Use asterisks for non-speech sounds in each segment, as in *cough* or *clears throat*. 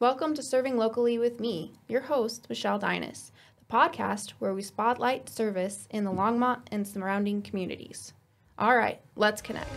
Welcome to Serving Locally with me, your host, Michelle Deines, the podcast where we spotlight service in the Longmont and surrounding communities. All right, let's connect.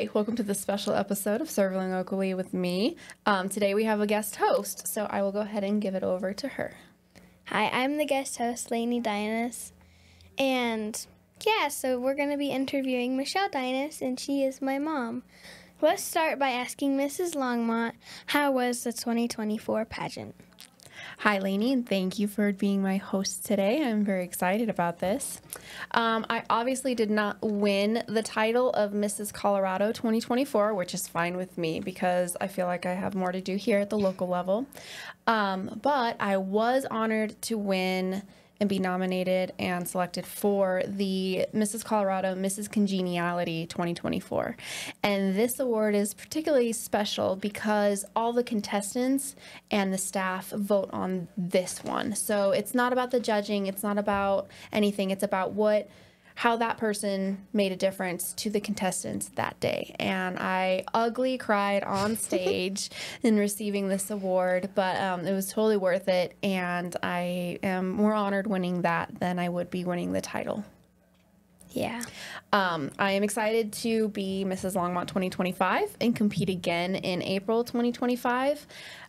Hi, welcome to this special episode of Serving Locally with me. Um, today we have a guest host, so I will go ahead and give it over to her. Hi, I'm the guest host, Lainey Deines. And yeah, so we're going to be interviewing Michelle Deines, and she is my mom. Let's start by asking Mrs. Longmont, how was the 2024 pageant? Hi, Lainey, and thank you for being my host today. I'm very excited about this. Um, I obviously did not win the title of Mrs. Colorado 2024, which is fine with me because I feel like I have more to do here at the local level. Um, but I was honored to win and be nominated and selected for the Mrs. Colorado Mrs. Congeniality 2024. And this award is particularly special because all the contestants and the staff vote on this one. So it's not about the judging, it's not about anything, it's about what how that person made a difference to the contestants that day. And I ugly cried on *laughs* stage in receiving this award, but um, it was totally worth it. And I am more honored winning that than I would be winning the title. Yeah. Um, I am excited to be Mrs. Longmont 2025 and compete again in April 2025.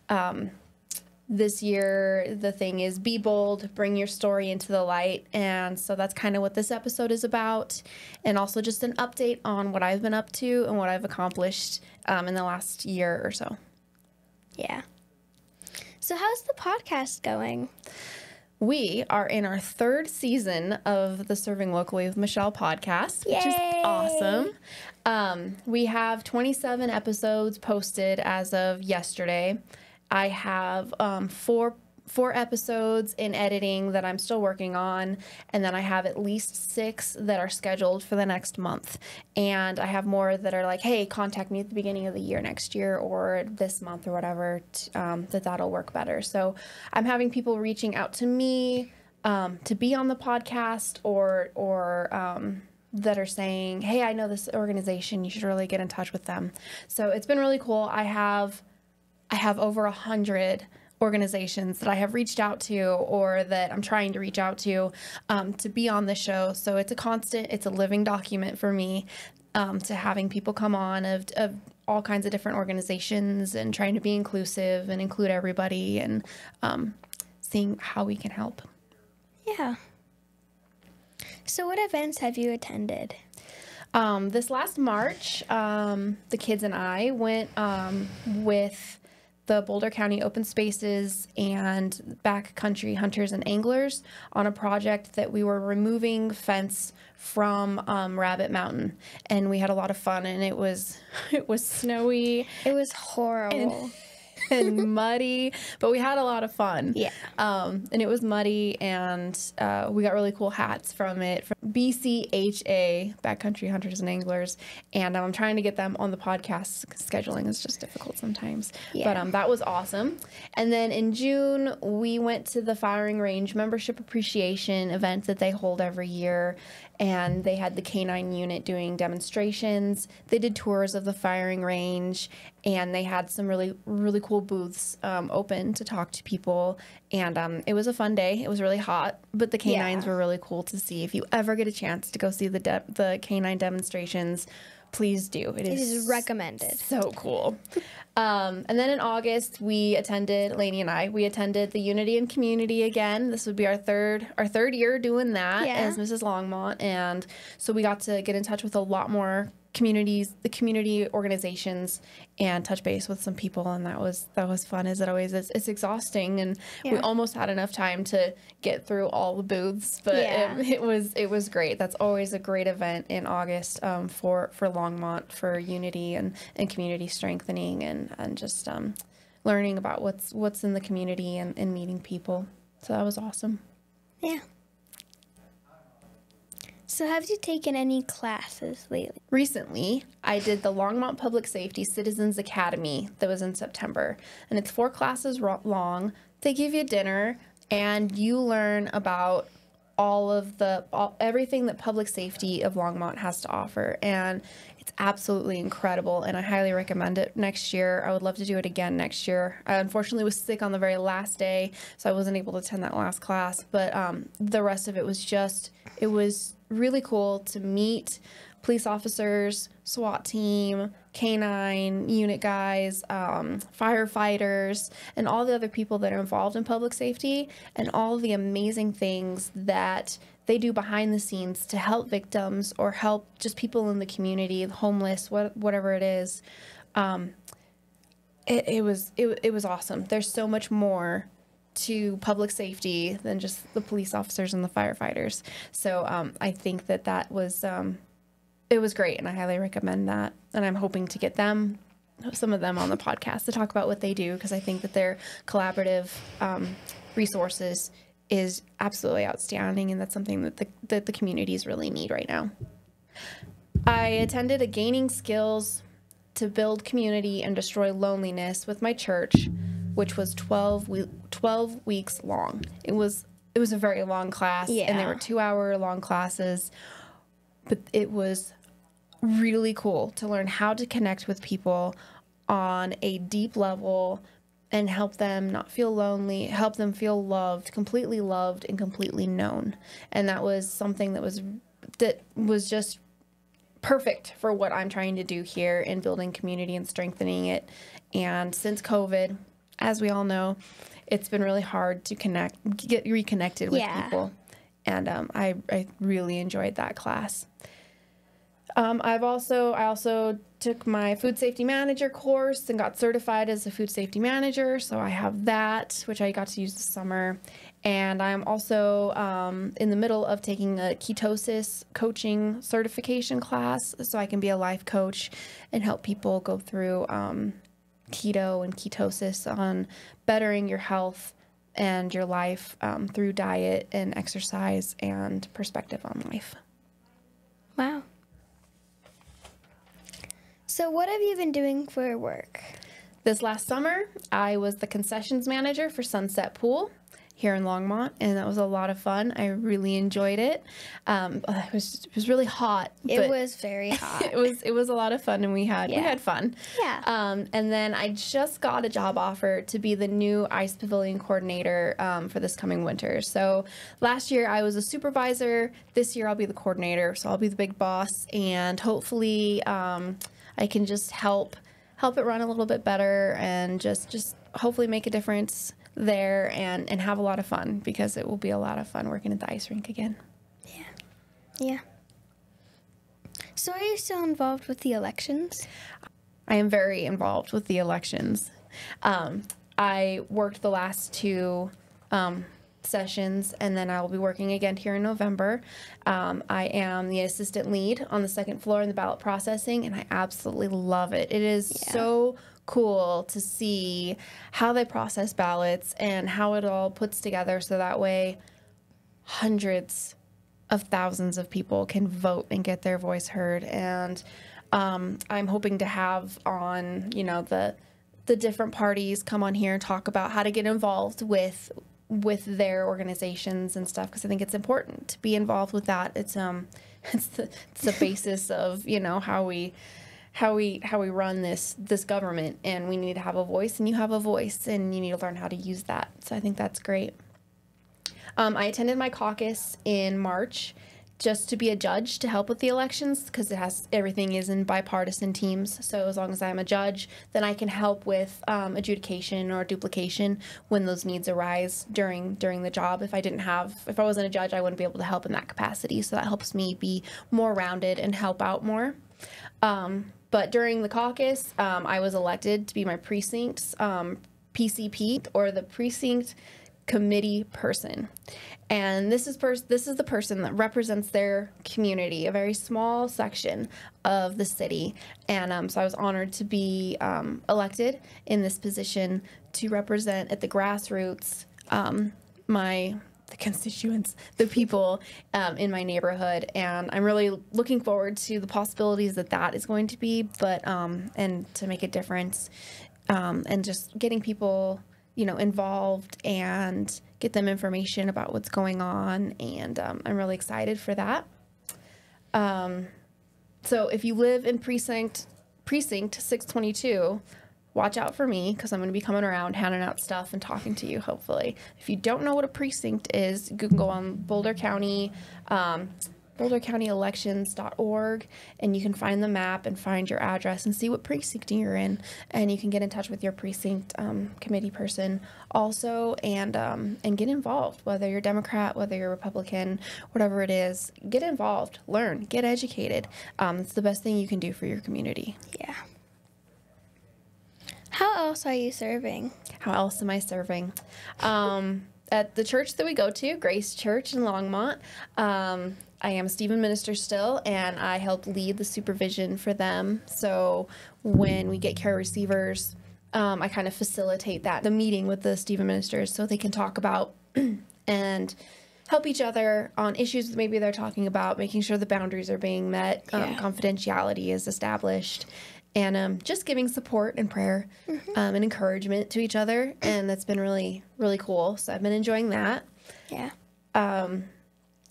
Um, this year the thing is be bold bring your story into the light. And so that's kind of what this episode is about. And also just an update on what i've been up to and what i've accomplished um, in the last year or so. Yeah. So, how's the podcast going? we are in our third season of the serving locally with michelle podcast which is awesome. Um, we have 27 episodes posted as of yesterday i have um, four four episodes in editing that i'm still working on and then i have at least six that are scheduled for the next month and i have more that are like hey contact me at the beginning of the year next year or this month or whatever um, that that'll work better so i'm having people reaching out to me um, to be on the podcast or or um, that are saying, "Hey, I know this organization. You should really get in touch with them." So it's been really cool. I have I have over a hundred organizations that I have reached out to or that I'm trying to reach out to um, to be on the show. So it's a constant, it's a living document for me um, to having people come on of, of all kinds of different organizations and trying to be inclusive and include everybody and um, seeing how we can help. Yeah. So, what events have you attended? Um, this last March, um, the kids and I went um, with the Boulder County Open Spaces and Backcountry Hunters and Anglers on a project that we were removing fence from um, Rabbit Mountain, and we had a lot of fun. And it was *laughs* it was snowy It was horrible. *laughs* and muddy, but we had a lot of fun. Yeah. Um, and it was muddy, and uh, we got really cool hats from it from BCHA, Backcountry Hunters and Anglers. And um, I'm trying to get them on the podcast. Scheduling is just difficult sometimes. But Yeah. um, that was awesome. And then in June, we went to the firing range membership appreciation event that they hold every year. And they had the canine unit doing demonstrations. They did tours of the firing range, and they had some really, really cool booths um, open to talk to people. And um, it was a fun day. It was really hot, but the canines Yeah. were really cool to see. If you ever get a chance to go see the the canine demonstrations, please do. it is recommended. so cool. *laughs* Um, and then in August, we attended Lainey and I. We attended the Unity and Community again. This would be our third our third year doing that Yeah. as Mrs. Longmont, and so we got to get in touch with a lot more communities, the community organizations, and touch base with some people, and that was that was fun. As it always is, it's exhausting, and we almost had enough time to get through all the booths, but Yeah. it, *laughs* it was it was great. That's always a great event in August um, for for Longmont for unity and and community strengthening and and just um, learning about what's what's in the community and, and meeting people. So that was awesome. Yeah. So, have you taken any classes lately? Recently, I did the Longmont Public Safety Citizens Academy that was in September, and it's four classes long. They give you dinner, and you learn about all of the all, everything that public safety of Longmont has to offer, and it's absolutely incredible. And I highly recommend it next year. I would love to do it again next year. I unfortunately was sick on the very last day, so I wasn't able to attend that last class. But um, the rest of it was just it was really cool to meet police officers, SWAT team, canine unit guys, um, firefighters, and all the other people that are involved in public safety, and all the amazing things that they do behind the scenes to help victims or help just people in the community, the homeless, what, whatever it is. Um, it, it was it, it was awesome. There's so much more to public safety than just the police officers and the firefighters. So um, I think that that was um, it was great, and I highly recommend that. And I'm hoping to get them, some of them, on the podcast to talk about what they do because I think that their collaborative um, resources is absolutely outstanding, and that's something that the that the communities really need right now. I attended a gaining skills to build community and destroy loneliness with my church, which was 12, we- 12 weeks long. It was it was a very long class, and Yeah. they were two hour long classes, but it was really cool to learn how to connect with people on a deep level and help them not feel lonely, help them feel loved, completely loved and completely known. And that was something that was that was just perfect for what I'm trying to do here in building community and strengthening it. And since COVID, as we all know, it's been really hard to connect, get reconnected with Yeah. people. And um, I, I really enjoyed that class. Um, I've also I also took my food safety manager course and got certified as a food safety manager. So I have that, which I got to use this summer. And I'm also um, in the middle of taking a ketosis coaching certification class, so I can be a life coach and help people go through um, keto and ketosis on bettering your health and your life um, through diet and exercise and perspective on life. Wow. So, what have you been doing for work? This last summer, I was the concessions manager for Sunset Pool here in Longmont, and that was a lot of fun. I really enjoyed it. Um, it was it was really hot. It was very *laughs* hot. it was it was a lot of fun, and we had we had fun. Yeah. Um, and then I just got a job offer to be the new ice pavilion coordinator um, for this coming winter. So last year I was a supervisor. This year I'll be the coordinator. So I'll be the big boss, and hopefully um, I can just help help it run a little bit better and just just hopefully make a difference there and and have a lot of fun because it will be a lot of fun working at the ice rink again. yeah. Yeah. So, are you still involved with the elections? I am very involved with the elections. Um, I worked the last two um, sessions, and then I will be working again here in November. Um, I am the assistant lead on the second floor in the ballot processing, and I absolutely love it. It is so cool to see how they process ballots and how it all puts together so that way hundreds of thousands of people can vote and get their voice heard. And um, i'm hoping to have on you know the the different parties come on here and talk about how to get involved with with their organizations and stuff because i think it's important to be involved with that. It's um *laughs* it's the, it's the basis of you know how we how we how we run this this government and we need to have a voice and you have a voice and you need to learn how to use that so i think that's great um, I attended my caucus in March just to be a judge to help with the elections because it has everything is in bipartisan teams. So as long as I'm a judge, then I can help with um, adjudication or duplication when those needs arise during during the job. If I didn't have, if I wasn't a judge, I wouldn't be able to help in that capacity. So that helps me be more rounded and help out more. Um, but during the caucus, um, I was elected to be my precinct's um, PCP or the precinct committee person. And this is pers- this is the person that represents their community, a very small section of the city. And um, so I was honored to be um, elected in this position to represent at the grassroots um, my the constituents, the people um, in my neighborhood, and I'm really looking forward to the possibilities that that is going to be, but um, and to make a difference, um, and just getting people, you know, involved and get them information about what's going on, and um, I'm really excited for that. Um, so if you live in precinct precinct 622 watch out for me because I'm going to be coming around handing out stuff and talking to you, hopefully. If you don't know what a precinct is, you can go on Boulder County, um, bouldercountyelections.org, and you can find the map and find your address and see what precinct you're in. And you can get in touch with your precinct um, committee person also and, um, and get involved, whether you're Democrat, whether you're Republican, whatever it is. Get involved, learn, get educated. Um, it's the best thing you can do for your community. Yeah. How else are you serving? How else am I serving? Um, at the church that we go to, Grace Church in Longmont, um, I am a Stephen minister still, and I help lead the supervision for them. So when we get care receivers, um, I kind of facilitate that the meeting with the Stephen ministers so they can talk about *clears throat* and help each other on issues that maybe they're talking about, making sure the boundaries are being met, um, confidentiality is established, and um, just giving support and prayer Mm-hmm. um, and encouragement to each other. And that's been really, really cool. So I've been enjoying that. Yeah.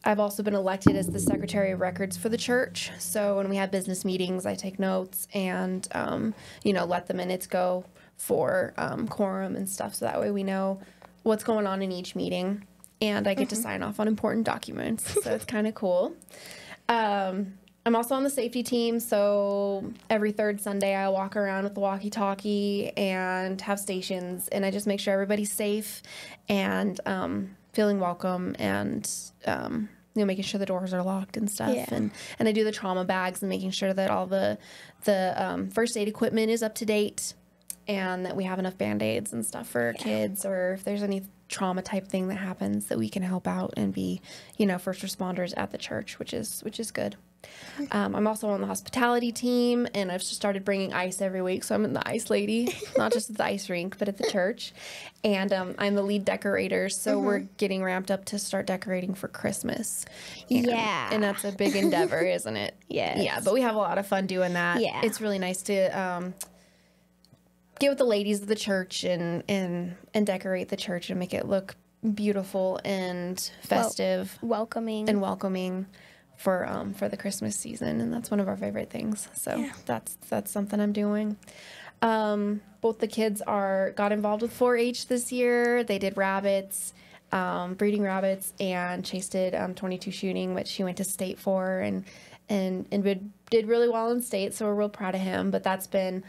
I've also been elected as the secretary of records for the church. So when we have business meetings, I take notes and, um, you know, let the minutes go for um, quorum and stuff. So that way we know what's going on in each meeting. And I get to sign off on important documents. So it's *laughs* kind of cool. Um, I'm also on the safety team. So every third Sunday, I walk around with the walkie talkie and have stations. And I just make sure everybody's safe and um, feeling welcome and, um, you know, making sure the doors are locked and stuff. Yeah. And, and I do the trauma bags and making sure that all the, the um, first aid equipment is up to date and that we have enough band-aids and stuff for kids or if there's any trauma type thing that happens that we can help out and be you know first responders at the church which is which is good um, i'm also on the hospitality team and i've just started bringing ice every week so i'm the ice lady *laughs* not just at the ice rink but at the church and um, i'm the lead decorator so we're getting ramped up to start decorating for christmas And- Yeah. and that's a big endeavor *laughs* isn't it Yeah. yeah but we have a lot of fun doing that Yeah. it's really nice to um, get with the ladies of the church and and and decorate the church and make it look beautiful and festive Welcoming. and welcoming for um for the Christmas season and that's one of our favorite things. So Yeah. that's that's something I'm doing. Um, both the kids are got involved with 4-H this year. They did rabbits, um, breeding rabbits, and Chase did um, 22 shooting, which he went to state for, and and and did, did really well in state. So we're real proud of him. But that's been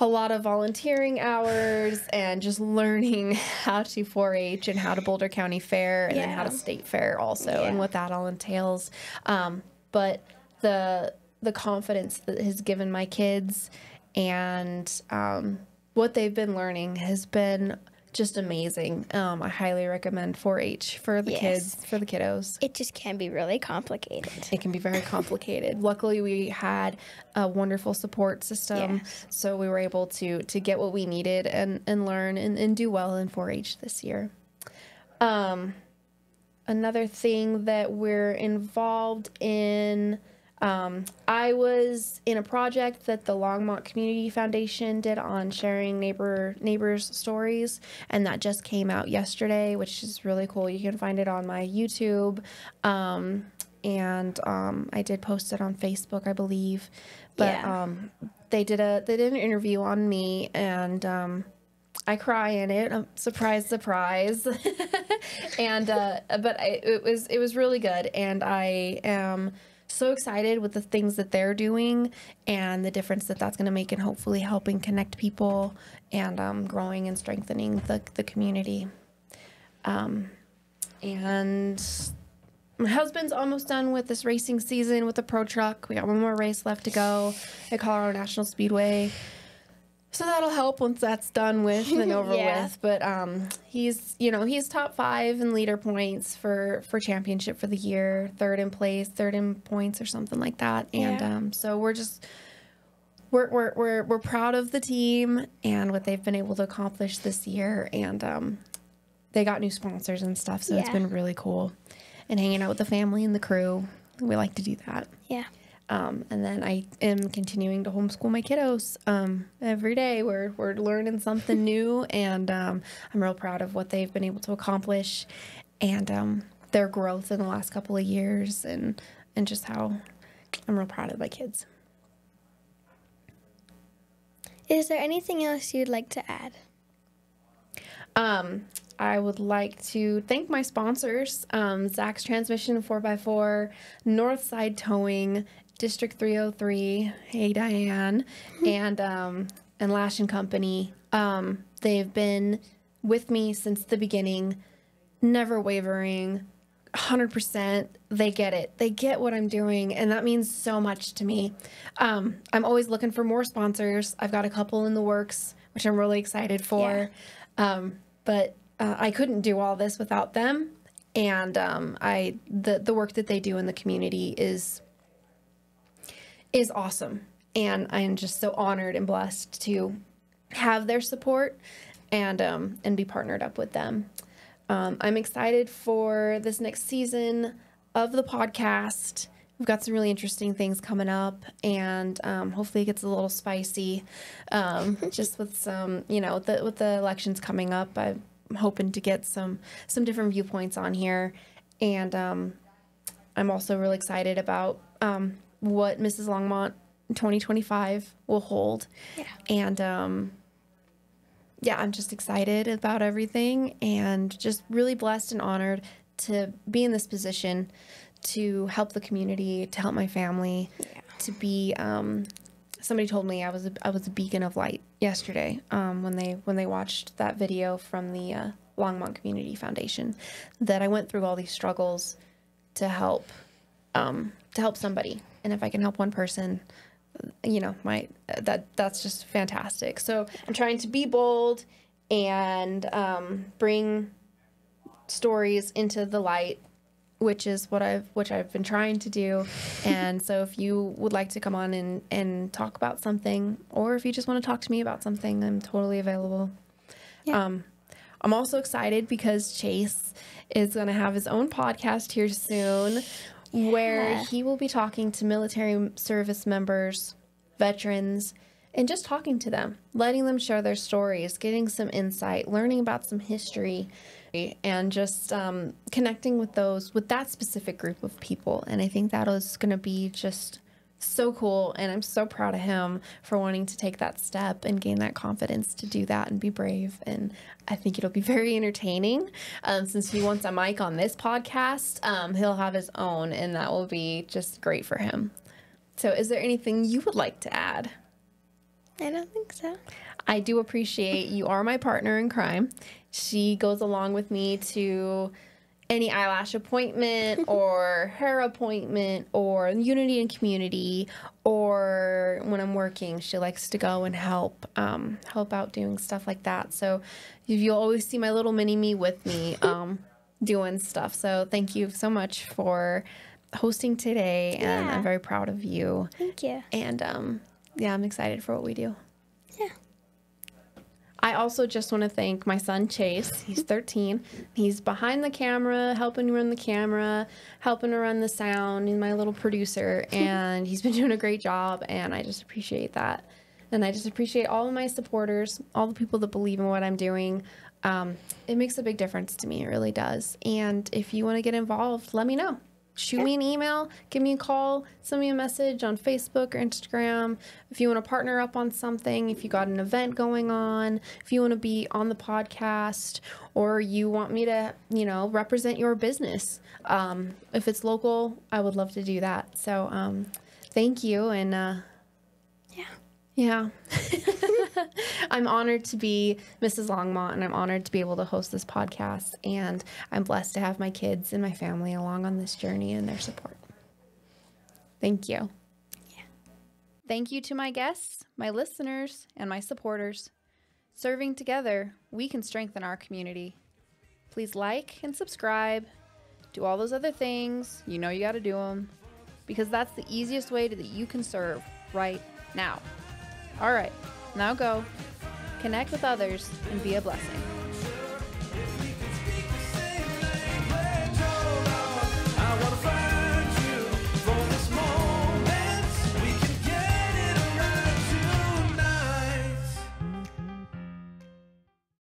a lot of volunteering hours and just learning *laughs* how to 4-H and how to Boulder County Fair and then how to state fair also and what that all entails. Um, but the the confidence that has given my kids and um, what they've been learning has been just amazing. Um, I highly recommend 4-H for the Yes. kids, for the kiddos. it just can be really complicated. It can be very complicated. Luckily, we had a wonderful support system, Yes. so we were able to to get what we needed and and learn and, and do well in 4-H this year. Um, another thing that we're involved in. Um, I was in a project that the Longmont Community Foundation did on sharing neighbor neighbors stories, and that just came out yesterday, which is really cool. You can find it on my YouTube, um, and um, I did post it on Facebook, I believe. But Yeah. um, they did a they did an interview on me, and um, I cry in it. Um, surprise, surprise. *laughs* and uh, but I, it was it was really good, and I am so excited with the things that they're doing and the difference that that's going to make, and hopefully helping connect people and um, growing and strengthening the the community. Um, and my husband's almost done with this racing season with the pro truck. We got one more race left to go at Colorado National Speedway. So that'll help once that's done with and *laughs* over Yeah. with. But um, he's you know he's top five in leader points for for championship for the year, third in place, third in points or something like that. And Yeah. um, so we're just we're, we're we're we're proud of the team and what they've been able to accomplish this year. And um, they got new sponsors and stuff, so it's been really cool. And hanging out with the family and the crew, we like to do that. Yeah. Um, and then I am continuing to homeschool my kiddos um, every day. We're, we're learning something new, and um, I'm real proud of what they've been able to accomplish and um, their growth in the last couple of years, and, and just how I'm real proud of my kids. Is there anything else you'd like to add? Um, I would like to thank my sponsors um, Zach's Transmission 4x4, Northside Towing, District 303, Hey Diane, *laughs* and, um, and Lash and Company. Um, they've been with me since the beginning, never wavering. 100% they get it they get what i'm doing and that means so much to me um, i'm always looking for more sponsors i've got a couple in the works which i'm really excited for um, but uh, i couldn't do all this without them and um, i the, the work that they do in the community is is awesome and i'm just so honored and blessed to have their support and um, and be partnered up with them um, I'm excited for this next season of the podcast. We've got some really interesting things coming up, and um, hopefully it gets a little spicy. Um, *laughs* just with some, you know, with the, with the elections coming up, I'm hoping to get some some different viewpoints on here, and um, I'm also really excited about um, what Mrs. Longmont 2025 will hold, Yeah. and um, yeah, I'm just excited about everything and just really blessed and honored to be in this position to help the community, to help my family, to be. Um, somebody told me I was a, I was a beacon of light yesterday um, when they when they watched that video from the uh, Longmont Community Foundation that I went through all these struggles to help um, to help somebody, and if I can help one person, you know, my that that's just fantastic. So I'm trying to be bold and um, bring stories into the light, which is what I've which I've been trying to do. And so if you would like to come on and and talk about something, or if you just want to talk to me about something, I'm totally available. Yeah. Um, I'm also excited because Chase is going to have his own podcast here soon where he will be talking to military service members, veterans, and just talking to them, letting them share their stories, getting some insight, learning about some history, and just um, connecting with those, with that specific group of people. And I think that is going to be just so cool. And I'm so proud of him for wanting to take that step and gain that confidence to do that and be brave. And I think it'll be *laughs* very entertaining. Um, since he wants a mic on this podcast, um, he'll have his own, and that will be just great for him. So, is there anything you would like to add? I don't think so. I do appreciate you are my partner in crime. She goes along with me to any eyelash appointment *laughs* or hair appointment or unity and community or when I'm working, she likes to go and help um, help out doing stuff like that. So you'll always see my little mini me with me *laughs* um, doing stuff. So thank you so much for hosting today, and Yeah. I'm very proud of you. Thank you. And um, yeah, I'm excited for what we do. I also just want to thank my son Chase. He's 13. He's behind the camera, helping run the camera, helping to run the sound. He's my little producer, *laughs* and he's been doing a great job. And I just appreciate that. And I just appreciate all of my supporters, all the people that believe in what I'm doing. Um, it makes a big difference to me. It really does. And if you want to get involved, let me know. Shoot me an email, give me a call, send me a message on Facebook or Instagram. If you want to partner up on something, if you got an event going on, if you want to be on the podcast, or you want me to, you know, represent your business. Um, if it's local, I would love to do that. So, um, thank you. And uh, Yeah. yeah. *laughs* *laughs* I'm honored to be Mrs. Longmont and I'm honored to be able to host this podcast. And I'm blessed to have my kids and my family along on this journey and their support. Thank you. Yeah. Thank you to my guests, my listeners, and my supporters. Serving together, we can strengthen our community. Please like and subscribe. Do all those other things. You know you got to do them because that's the easiest way to, that you can serve right now. All right, now go, connect with others, and be a blessing.